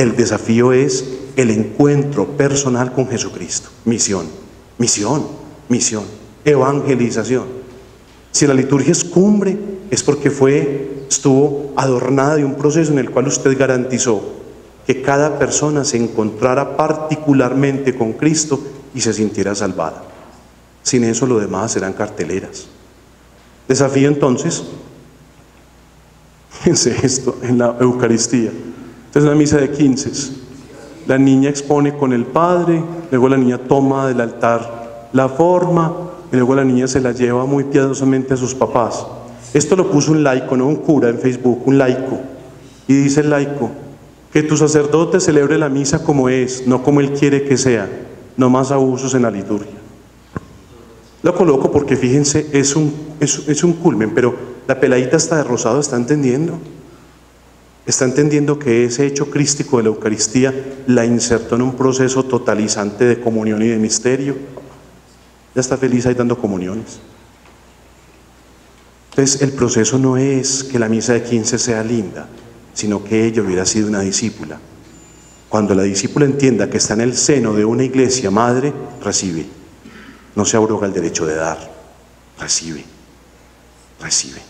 El desafío es el encuentro personal con Jesucristo. Misión, misión, misión, evangelización. Si la liturgia es cumbre, es porque fue, estuvo adornada de un proceso en el cual usted garantizó que cada persona se encontrara particularmente con Cristo y se sintiera salvada. Sin eso lo demás serán carteleras. Desafío entonces, fíjense esto en la Eucaristía. Entonces la misa de 15. La niña expone con el padre, luego la niña toma del altar la forma y luego la niña se la lleva muy piadosamente a sus papás. Esto lo puso un laico, no un cura en Facebook, un laico. Y dice el laico, que tu sacerdote celebre la misa como es, no como él quiere que sea, no más abusos en la liturgia. Lo coloco porque fíjense, es un, es, un culmen, pero la peladita está de rosado está entendiendo. Está entendiendo que ese hecho crístico de la Eucaristía la insertó en un proceso totalizante de comunión y de misterio. Ya está feliz ahí dando comuniones. Entonces el proceso no es que la misa de 15 sea linda, sino que ella hubiera sido una discípula. Cuando la discípula entienda que está en el seno de una iglesia madre, recibe. No se abroga el derecho de dar, recibe, recibe.